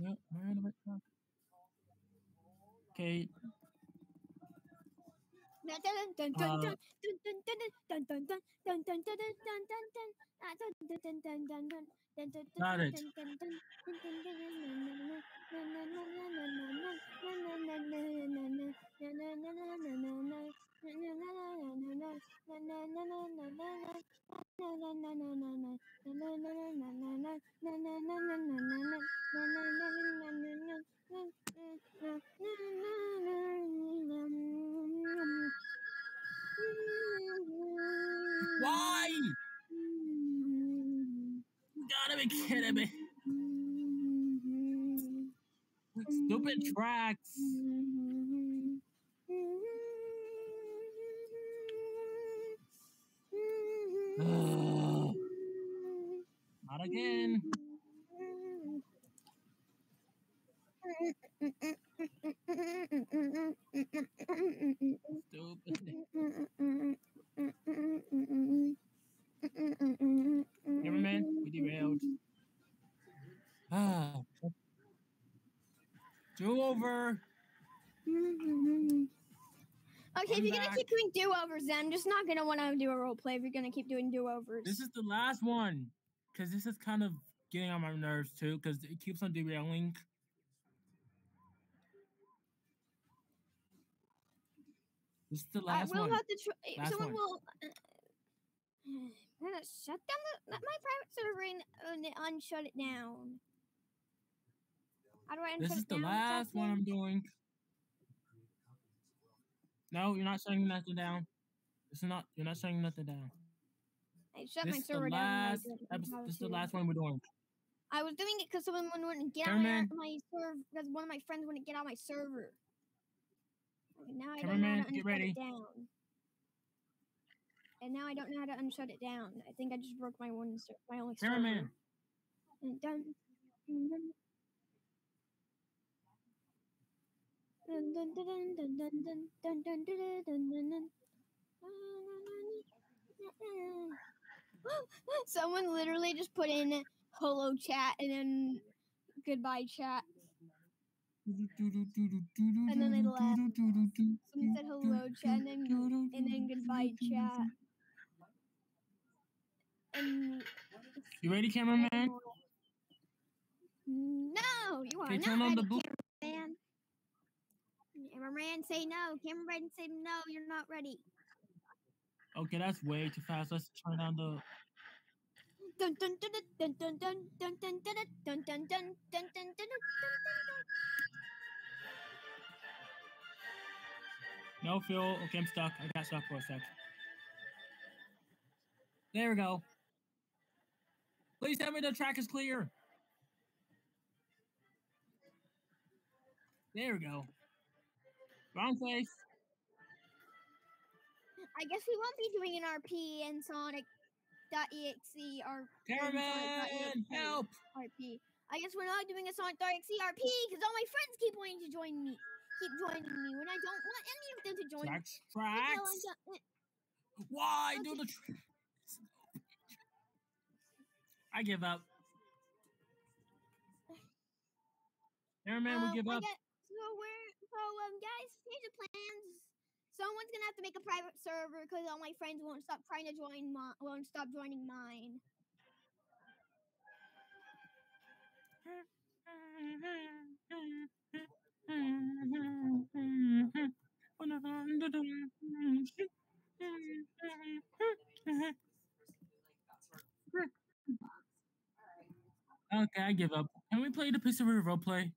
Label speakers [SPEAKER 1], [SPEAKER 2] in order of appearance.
[SPEAKER 1] Right Okay. Got it.
[SPEAKER 2] Why? You gotta be kidding me. Stupid tracks. Not again. Stupid. Cameraman, we derailed. Ah. Do over.
[SPEAKER 1] Okay, if you're gonna keep doing do-overs, then I'm just not gonna want to do a role play if you're gonna keep doing do-overs.
[SPEAKER 2] This is the last one. Because this is kind of getting on my nerves too. Because it keeps on derailing. This is the
[SPEAKER 1] I
[SPEAKER 2] last
[SPEAKER 1] will
[SPEAKER 2] one.
[SPEAKER 1] have to. Tr-
[SPEAKER 2] Last
[SPEAKER 1] someone
[SPEAKER 2] one.
[SPEAKER 1] will. I'm gonna shut down the, my private server and uh, unshut it down. How do I
[SPEAKER 2] This is the last one I'm doing. No, you're not shutting nothing down. It's not. You're not shutting nothing down.
[SPEAKER 1] I shut
[SPEAKER 2] This
[SPEAKER 1] my server down. when I
[SPEAKER 2] last.
[SPEAKER 1] didn't
[SPEAKER 2] Episode, this is the last one we're doing.
[SPEAKER 1] I was doing it because someone wouldn't get on my, my server because one of my friends wouldn't get on my server. Okay, now I don't know how to
[SPEAKER 2] get ready.
[SPEAKER 1] it down. And now I don't know how to unshut it down. I think I just broke my one my only
[SPEAKER 2] Cameraman.
[SPEAKER 1] server. And done. and done. Dun, dun, dun, dun, dun, dun, dun, dun, dun, dun, dun, dun, dun. Someone literally just put in hello chat and then goodbye chat.
[SPEAKER 2] And
[SPEAKER 1] then they laugh. Someone said hello chat and then and then goodbye chat. And
[SPEAKER 2] You ready, cameraman?
[SPEAKER 1] no, you are
[SPEAKER 2] Okay,
[SPEAKER 1] not
[SPEAKER 2] turn on the blue.
[SPEAKER 1] Cameraman, say no. Cameraman, say no. You're not ready.
[SPEAKER 2] Okay, that's way too fast. Let's turn down the. No, Phil. Okay, I'm stuck. I got stuck for a sec. There we go. Please tell me the track is clear. There we go. Wrong place.
[SPEAKER 1] I guess we won't be doing an RP and Sonic.exe or
[SPEAKER 2] Cameraman, help!
[SPEAKER 1] RP. I guess we're not doing a Sonic.exe RP because all my friends keep wanting to join me. Keep joining me when I don't want any of them to join. me.
[SPEAKER 2] Tracks, tracks. Why do the? Tra- I give up. Cameraman,
[SPEAKER 1] Um,
[SPEAKER 2] we give up.
[SPEAKER 1] get- so we're so um guys, change the plans. Someone's gonna have to make a private server because all my friends won't stop trying to join my won't stop joining mine.
[SPEAKER 2] Okay, I give up. Can we play the Pizza River roleplay?